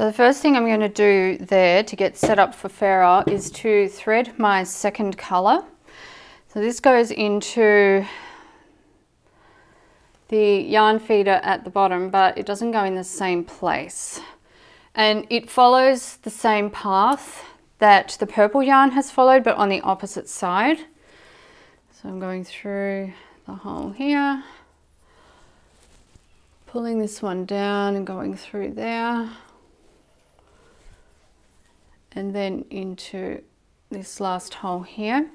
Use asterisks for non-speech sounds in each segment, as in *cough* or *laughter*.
So the first thing I'm going to do there to get set up for Isle is to thread my second colour. So this goes into the yarn feeder at the bottom, but it doesn't go in the same place. And it follows the same path that the purple yarn has followed, but on the opposite side. So I'm going through the hole here, pulling this one down and going through there and then into this last hole here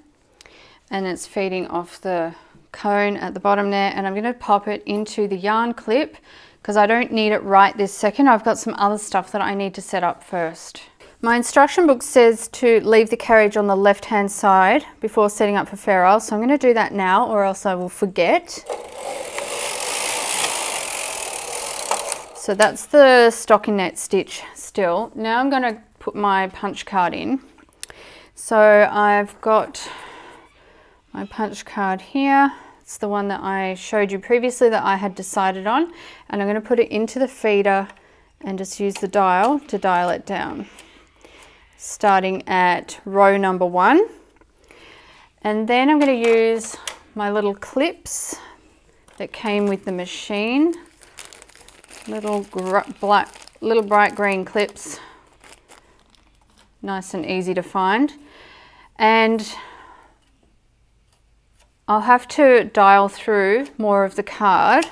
and it's feeding off the cone at the bottom there and I'm going to pop it into the yarn clip because I don't need it right this second. I've got some other stuff that I need to set up first. My instruction book says to leave the carriage on the left hand side before setting up for Fair Isle so I'm going to do that now or else I will forget. So that's the stockinette stitch still. Now I'm going to put my punch card in. So I've got my punch card here. It's the one that I showed you previously that I had decided on. And I'm going to put it into the feeder and just use the dial to dial it down. Starting at row number one. And then I'm going to use my little clips that came with the machine. Little black, little bright green clips nice and easy to find. And I'll have to dial through more of the card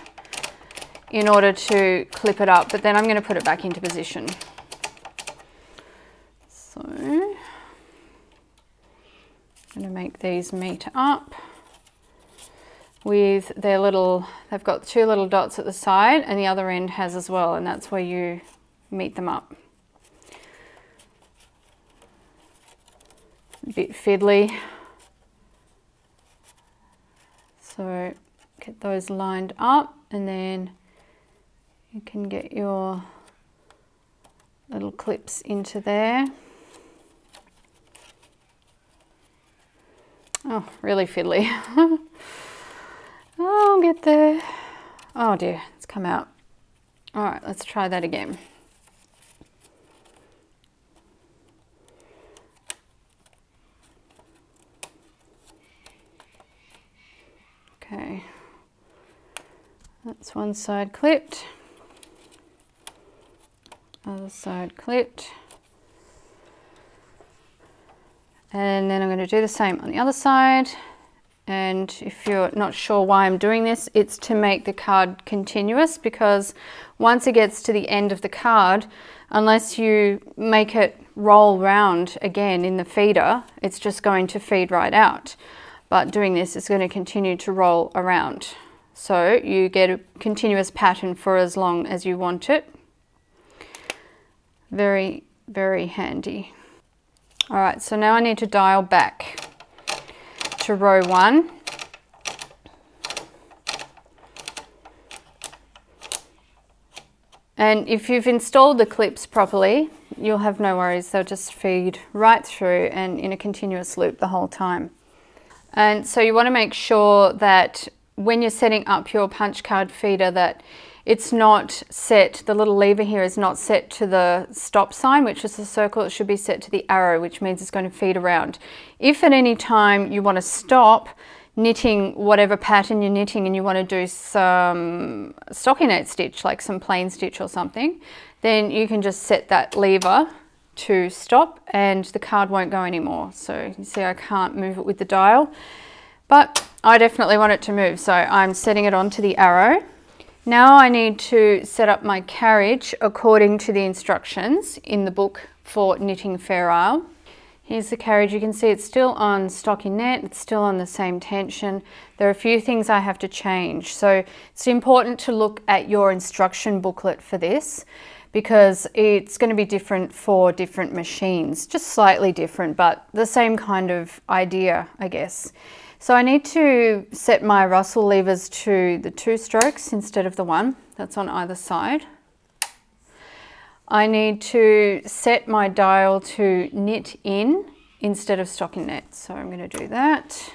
in order to clip it up, but then I'm going to put it back into position. So I'm going to make these meet up with their little, they've got two little dots at the side and the other end has as well, and that's where you meet them up. A bit fiddly. So get those lined up and then you can get your little clips into there. Oh, really fiddly. oh, *laughs* I'll get there. Oh dear, it's come out. All right, let's try that again. Okay, that's one side clipped, other side clipped. And then I'm going to do the same on the other side. And if you're not sure why I'm doing this, it's to make the card continuous because once it gets to the end of the card, unless you make it roll round again in the feeder, it's just going to feed right out but doing this it's going to continue to roll around. So you get a continuous pattern for as long as you want it. Very, very handy. All right, so now I need to dial back to row one. And if you've installed the clips properly, you'll have no worries. They'll just feed right through and in a continuous loop the whole time. And so you want to make sure that when you're setting up your punch card feeder that it's not set, the little lever here is not set to the stop sign, which is the circle, it should be set to the arrow, which means it's going to feed around. If at any time you want to stop knitting whatever pattern you're knitting and you want to do some stockinette stitch, like some plain stitch or something, then you can just set that lever to stop and the card won't go anymore. So you see I can't move it with the dial, but I definitely want it to move. So I'm setting it onto the arrow. Now I need to set up my carriage according to the instructions in the book for knitting Fair Isle. Here's the carriage. You can see it's still on stockinette, It's still on the same tension. There are a few things I have to change. So it's important to look at your instruction booklet for this because it's going to be different for different machines, just slightly different, but the same kind of idea, I guess. So I need to set my Russell levers to the two strokes instead of the one that's on either side. I need to set my dial to knit in instead of stockinette. So I'm going to do that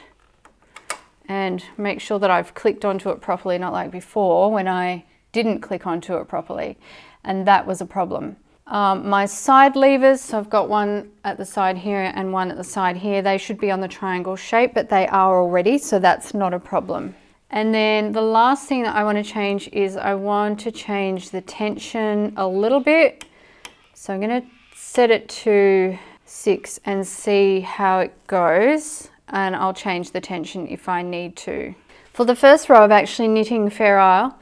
and make sure that I've clicked onto it properly, not like before when I didn't click onto it properly and that was a problem. Um, my side levers, so I've got one at the side here and one at the side here. They should be on the triangle shape, but they are already, so that's not a problem. And then the last thing that I want to change is I want to change the tension a little bit. So I'm going to set it to six and see how it goes. And I'll change the tension if I need to. For the first row of actually knitting Fair Isle,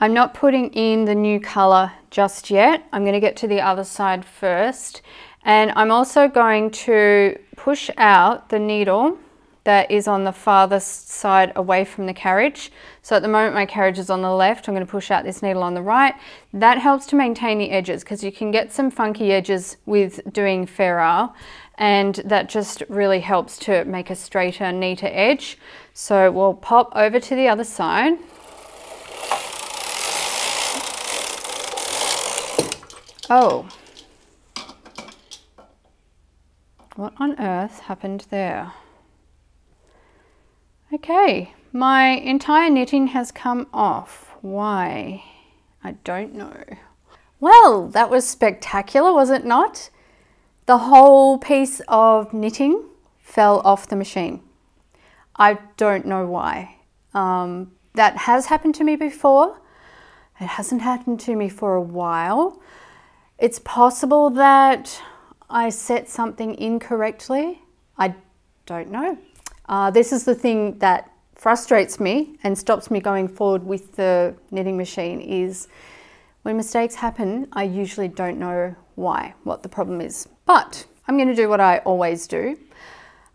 I'm not putting in the new color just yet. I'm going to get to the other side first. And I'm also going to push out the needle that is on the farthest side away from the carriage. So at the moment my carriage is on the left, I'm going to push out this needle on the right. That helps to maintain the edges because you can get some funky edges with doing Fair Isle and that just really helps to make a straighter, neater edge. So we'll pop over to the other side Oh. What on earth happened there? Okay, my entire knitting has come off. Why? I don't know. Well, that was spectacular, was it not? The whole piece of knitting fell off the machine. I don't know why. Um, that has happened to me before. It hasn't happened to me for a while. It's possible that I set something incorrectly. I don't know. Uh, this is the thing that frustrates me and stops me going forward with the knitting machine is when mistakes happen, I usually don't know why, what the problem is. But I'm going to do what I always do.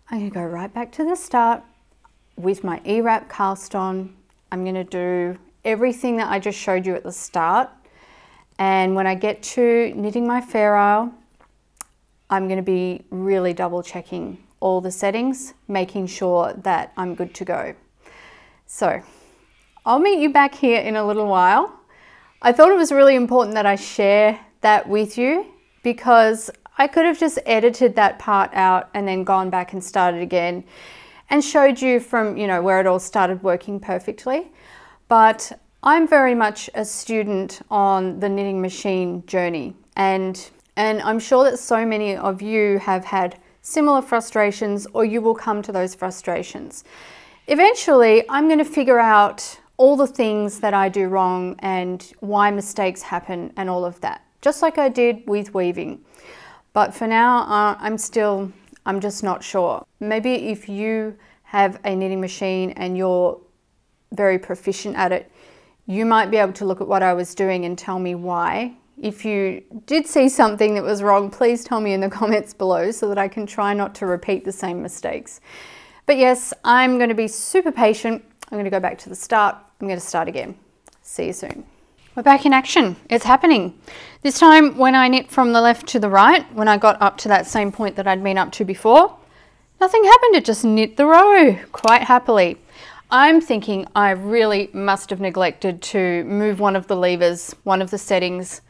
I'm going to go right back to the start with my E-wrap cast on. I'm going to do everything that I just showed you at the start and when I get to knitting my Fair I'm going to be really double checking all the settings, making sure that I'm good to go. So I'll meet you back here in a little while. I thought it was really important that I share that with you because I could have just edited that part out and then gone back and started again and showed you from, you know, where it all started working perfectly. But I'm very much a student on the knitting machine journey and and I'm sure that so many of you have had similar frustrations or you will come to those frustrations. Eventually, I'm going to figure out all the things that I do wrong and why mistakes happen and all of that, just like I did with weaving. But for now, uh, I'm still, I'm just not sure. Maybe if you have a knitting machine and you're very proficient at it, you might be able to look at what I was doing and tell me why. If you did see something that was wrong, please tell me in the *laughs* comments below so that I can try not to repeat the same mistakes. But yes, I'm going to be super patient. I'm going to go back to the start. I'm going to start again. See you soon. We're back in action. It's happening. This time when I knit from the left to the right, when I got up to that same point that I'd been up to before, nothing happened. It just knit the row quite happily. I'm thinking I really must have neglected to move one of the levers, one of the settings.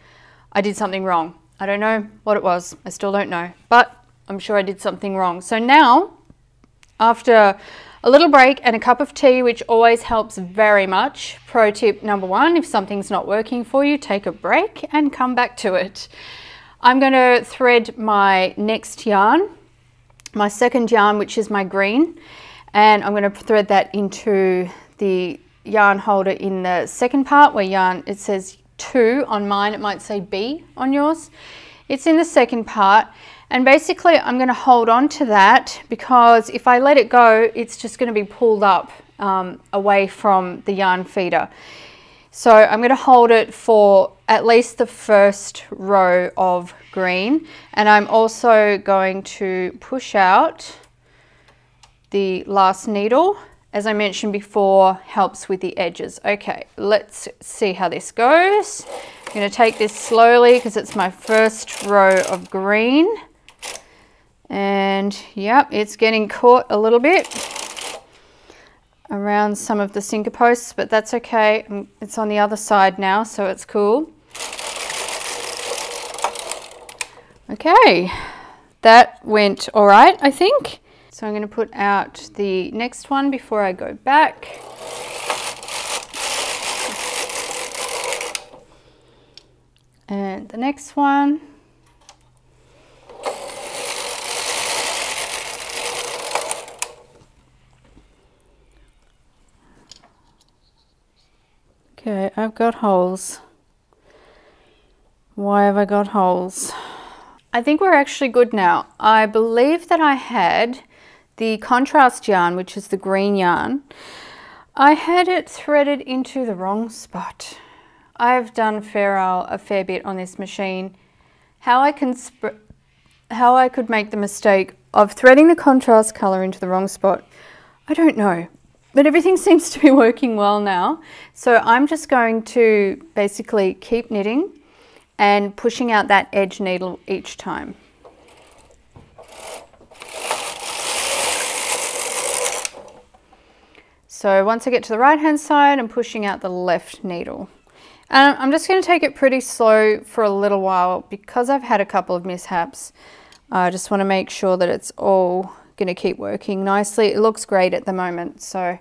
I did something wrong. I don't know what it was. I still don't know, but I'm sure I did something wrong. So now, after a little break and a cup of tea, which always helps very much. Pro tip number one, if something's not working for you, take a break and come back to it. I'm going to thread my next yarn, my second yarn, which is my green and I'm going to thread that into the yarn holder in the second part where yarn it says 2 on mine it might say B on yours. It's in the second part. And basically I'm going to hold on to that because if I let it go it's just going to be pulled up um, away from the yarn feeder. So I'm going to hold it for at least the first row of green. And I'm also going to push out the last needle, as I mentioned before, helps with the edges. Okay, let's see how this goes. I'm to take this slowly because it's my first row of green. And yep, it's getting caught a little bit around some of the sinker posts, but that's okay. Mm, it's on the other side now, so it's cool. Okay, that went all right, I think. So I'm going to put out the next one before I go back. And the next one. Okay, I've got holes. Why have I got holes? I think we're actually good now. I believe that I had the contrast yarn, which is the green yarn. I had it threaded into the wrong spot. I've done fair a fair bit on this machine. How I can how I could make the mistake of threading the contrast colour into the wrong spot, I don't know. But everything *laughs* seems to be working well now. So I'm just going to basically keep knitting and pushing out that edge needle each time. So once I get to the right hand side, I'm pushing out the left needle. And I'm just going to take it pretty slow for a little while because I've had a couple of mishaps. I just want to make sure that it's all going to keep working nicely. It looks great at the moment, so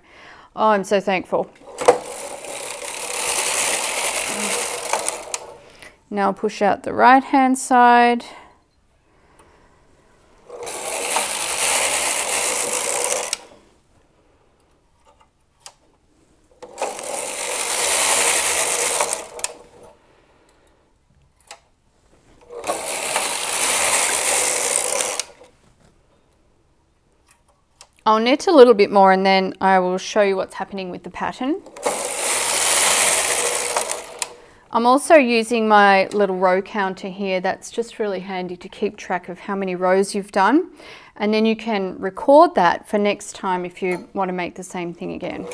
oh, I'm so thankful. Now push out the right hand side. I'll knit a little bit more and then I will show you what's happening with the pattern. I'm also using my little row counter here. That's just really handy to keep track of how many rows you've done. And then you can record that for next time if you want to make the same thing again.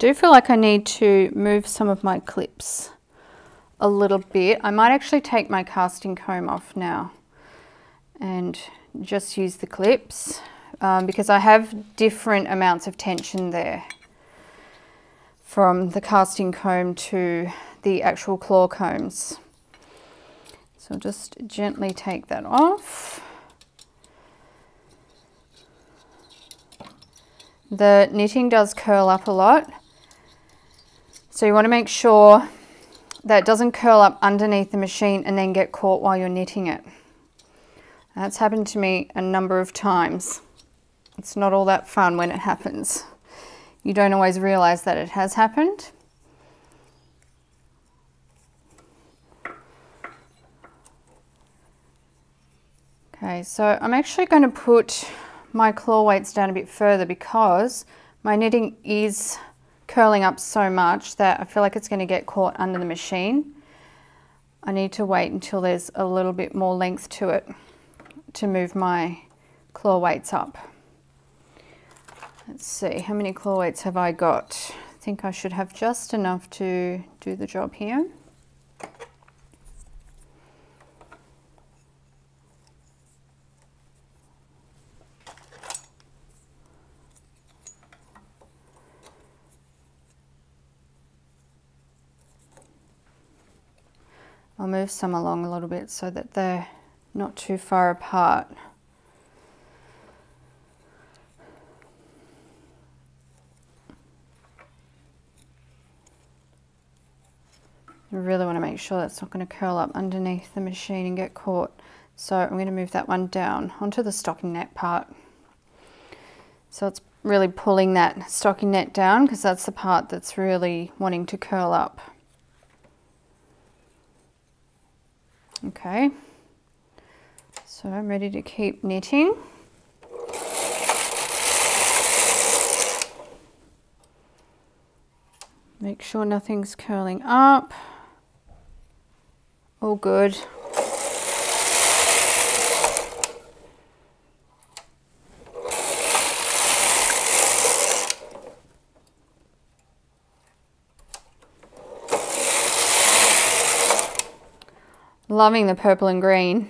Do feel like I need to move some of my clips a little bit. I might actually take my casting comb off now and just use the clips um, because I have different amounts of tension there from the casting comb to the actual claw combs. So just gently take that off. The knitting does curl up a lot so you want to make sure that it doesn't curl up underneath the machine and then get caught while you're knitting it. That's happened to me a number of times. It's not all that fun when it happens. You don't always realize that it has happened. Okay, so I'm actually going to put my claw weights down a bit further because my knitting is curling up so much that I feel like it's going to get caught under the machine. I need to wait until there's a little bit more length to it to move my claw weights up. Let's see, how many claw weights have I got? I think I should have just enough to do the job here. Move some along a little bit so that they're not too far apart. I really want to make sure that's not going to curl up underneath the machine and get caught. So I'm going to move that one down onto the stockinette part. So it's really pulling that stockinette down because that's the part that's really wanting to curl up. Okay, so I'm ready to keep knitting. Make sure nothing's curling up. All good. Loving the purple and green.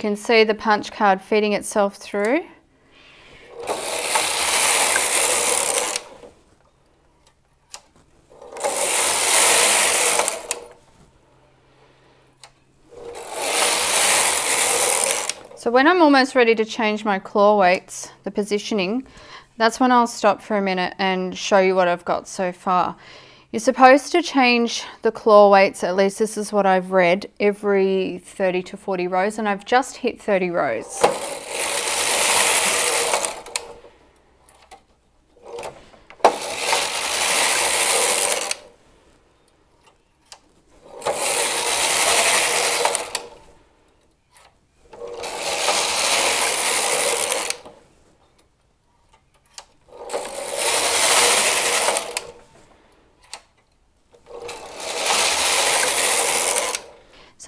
Can see the punch card feeding itself through. So when I'm almost ready to change my claw weights, the positioning, that's when I'll stop for a minute and show you what I've got so far. You're supposed to change the claw weights, at least this is what I've read, every 30 to 40 rows and I've just hit 30 rows.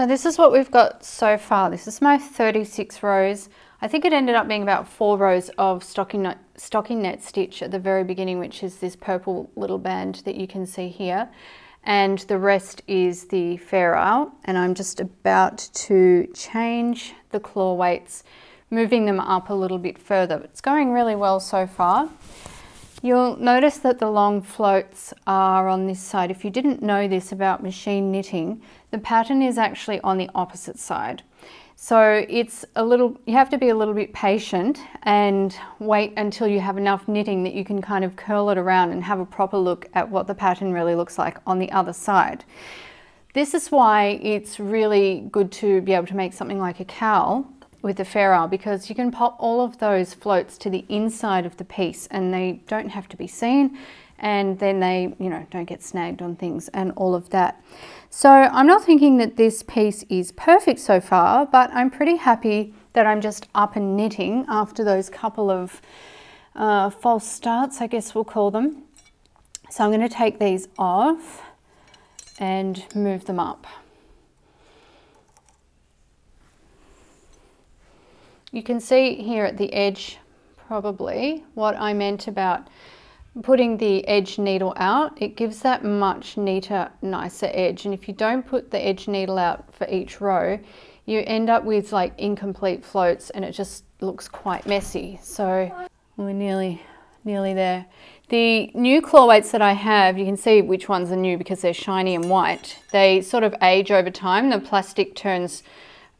So this is what we've got so far. This is my 36 rows. I think it ended up being about four rows of stockinette, stocking net stitch at the very beginning, which is this purple little band that you can see here. And the rest is the Fair Isle. And I'm just about to change the claw weights, moving them up a little bit further. It's going really well so far. You'll notice that the long floats are on this side. If you didn't know this about machine knitting, the pattern is actually on the opposite side. So it's a little, you have to be a little bit patient and wait until you have enough knitting that you can kind of curl it around and have a proper look at what the pattern really looks like on the other side. This is why it's really good to be able to make something like a cowl with the Fair Isle because you can pop all of those floats to the inside of the piece and they don't have to be seen and then they you know don't get snagged on things and all of that. So I'm not thinking that this piece is perfect so far but I'm pretty happy that I'm just up and knitting after those couple of uh, false starts I guess we'll call them. So I'm going to take these off and move them up. You can see here at the edge probably what I meant about putting the edge needle out. It gives that much neater, nicer edge. And if you don't put the edge needle out for each row, you end up with like incomplete floats and it just looks quite messy. So we're nearly, nearly there. The new claw weights that I have, you can see which ones are new because they're shiny and white. They sort of age over time. The plastic turns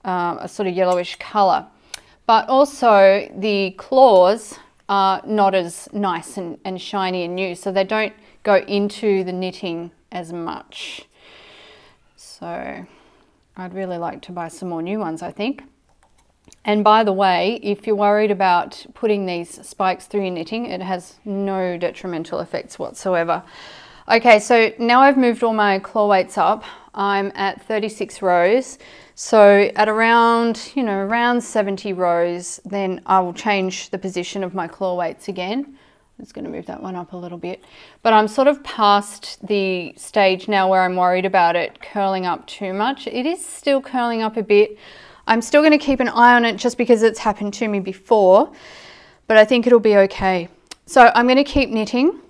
um, a sort of yellowish color but also the claws are not as nice and, and shiny and new, so they don't go into the knitting as much. So I'd really like to buy some more new ones, I think. And by the way, if you're worried about putting these spikes through your knitting, it has no detrimental effects whatsoever. Okay, so now I've moved all my claw weights up. I'm at 36 rows. So at around, you know, around 70 rows, then I will change the position of my claw weights again. I'm just going to move that one up a little bit. But I'm sort of past the stage now where I'm worried about it curling up too much. It is still curling up a bit. I'm still going to keep an eye on it just because it's happened to me before, but I think it'll be okay. So I'm going to keep knitting.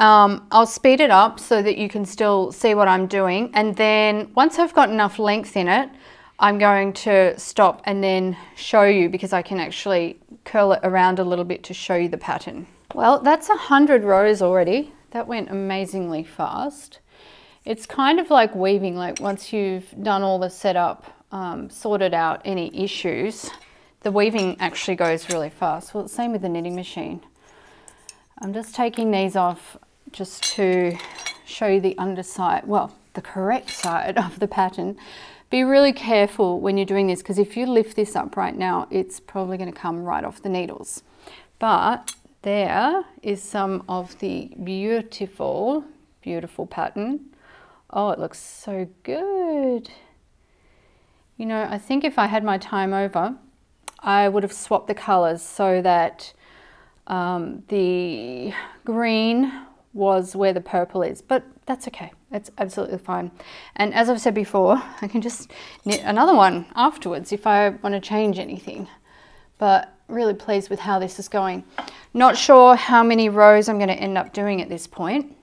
Um, I'll speed it up so that you can still see what I'm doing. And then once I've got enough length in it, I'm going to stop and then show you because I can actually curl it around a little bit to show you the pattern. Well, that's a 100 rows already. That went amazingly fast. It's kind of like weaving, like once you've done all the setup, um, sorted out any issues, the weaving actually goes really fast. Well, same with the knitting machine. I'm just taking these off just to show you the underside, well, the correct side of the pattern be really careful when you're doing this because if you lift this up right now, it's probably going to come right off the needles. But there is some of the beautiful, beautiful pattern. Oh, it looks so good. You know, I think if I had my time over, I would have swapped the colors so that um, the green was where the purple is, but that's okay. It's absolutely fine. And as I've said before, I can just knit another one afterwards if I want to change anything. But really pleased with how this is going. Not sure how many rows I'm going to end up doing at this point.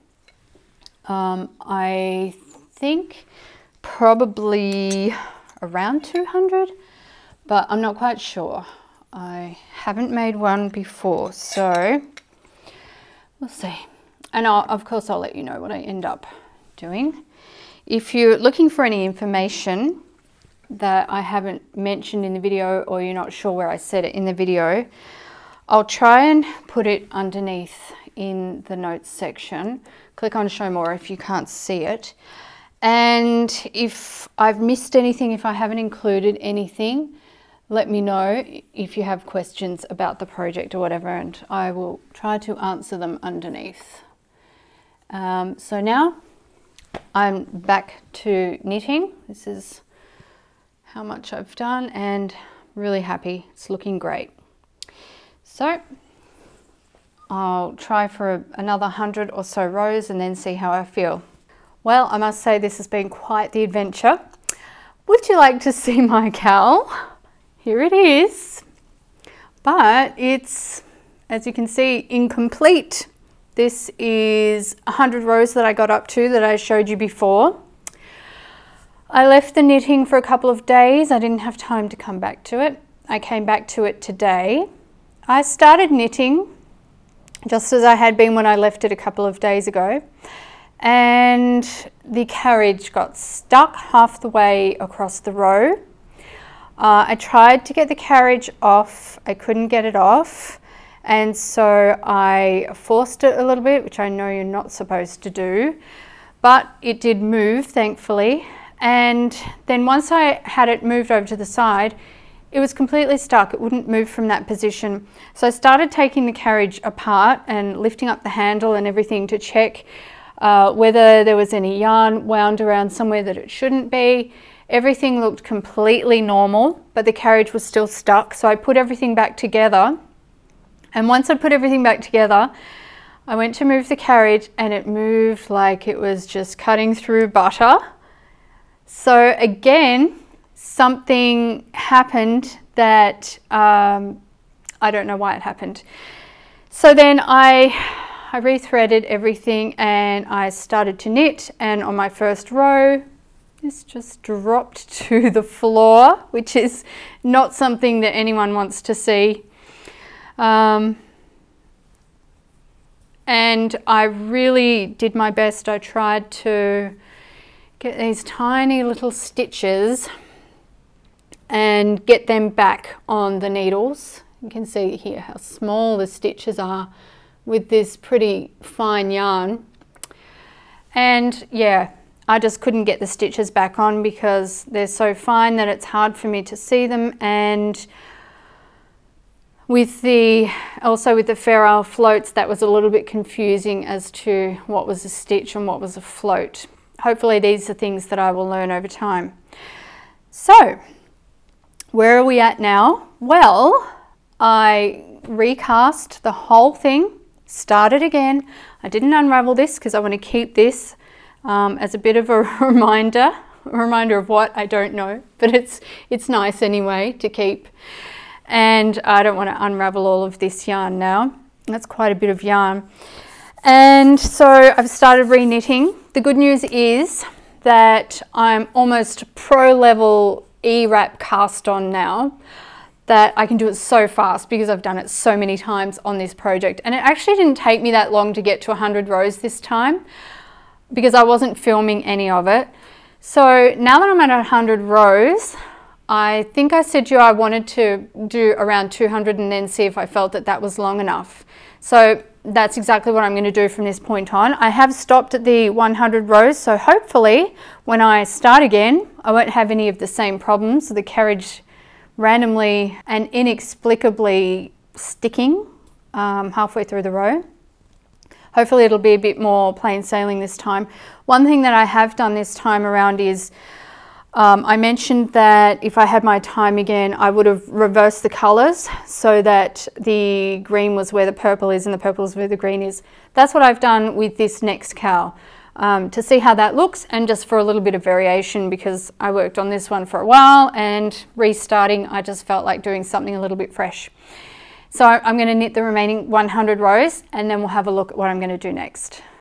Um, I think probably around 200 but I'm not quite sure. I haven't made one before, so we'll see. And I'll, of course, I'll let you know what I end up doing. If you're looking for any information that I haven't mentioned in the video or you're not sure where I said it in the video, I'll try and put it underneath in the notes section. Click on show more if you can't see it. And if I've missed anything, if I haven't included anything, let me know if you have questions about the project or whatever and I will try to answer them underneath. Um, so now I'm back to knitting. This is how much I've done and really happy. It's looking great. So I'll try for another 100 or so rows and then see how I feel. Well, I must say this has been quite the adventure. Would you like to *laughs* see my cowl? Here it is, but it's, as you can see, incomplete. This is 100 rows that I got up to that I showed you before. I left the knitting for a couple of days. I didn't have time to come back to it. I came back to it today. I started knitting just as I had been when I left it a couple of days ago. And the carriage got stuck half the way across the row. Uh, I tried to get the carriage off, I couldn't get it off, and so I forced it a little bit, which I know you're not supposed to do, but it did move, thankfully. And then once I had it moved over to the side, it was completely stuck. It wouldn't move from that position. So I started taking the carriage apart and lifting up the handle and everything to check uh, whether there was any yarn wound around somewhere that it shouldn't be. Everything looked completely normal, but the carriage was still stuck. So I put everything back together. And once I put everything back together, I went to move the carriage and it moved like it was just cutting through butter. So again, something happened that um, I don't know why it happened. So then I, I rethreaded everything and I started to knit and on my first row this just dropped *laughs* to the floor, which is not something that anyone wants to see. Um, and I really did my best. I tried to get these tiny little stitches and get them back on the needles. You can see here how small the stitches are with this pretty fine yarn. And yeah, I just couldn't get the stitches back on because they're so fine that it's hard for me to see them and with the also with the Fair floats that was a little bit confusing as to what was a stitch and what was a float. Hopefully these are things that I will learn over time. So where are we at now? Well I recast the whole thing started again. I didn't unravel this because I want to keep this um, as a bit of a *laughs* reminder, a reminder of what I don't know, but it's, it's nice anyway to keep. And I don't want to unravel all of this yarn now. That's quite a bit of yarn. And so I've started re-knitting. The good news is that I'm almost pro level E-wrap cast on now that I can do it so fast because I've done it so many times on this project. And it actually didn't take me that long to get to 100 rows this time because I wasn't filming any of it. So now that I'm at 100 rows, I think I said to you I wanted to do around 200 and then see if I felt that that was long enough. So that's exactly what I'm going to do from this point on. I have stopped at the 100 rows, so hopefully when I start again, I won't have any of the same problems. The carriage randomly and inexplicably sticking um, halfway through the row. Hopefully it'll be a bit more plain sailing this time. One thing that I have done this time around is um, I mentioned that if I had my time again, I would have reversed the colours so that the green was where the purple is and the purple is where the green is. That's what I've done with this next cowl um, to see how that looks and just for a little bit of variation because I worked on this one for a while and restarting, I just felt like doing something a little bit fresh. So I'm going to knit the remaining 100 rows and then we'll have a look at what I'm going to do next.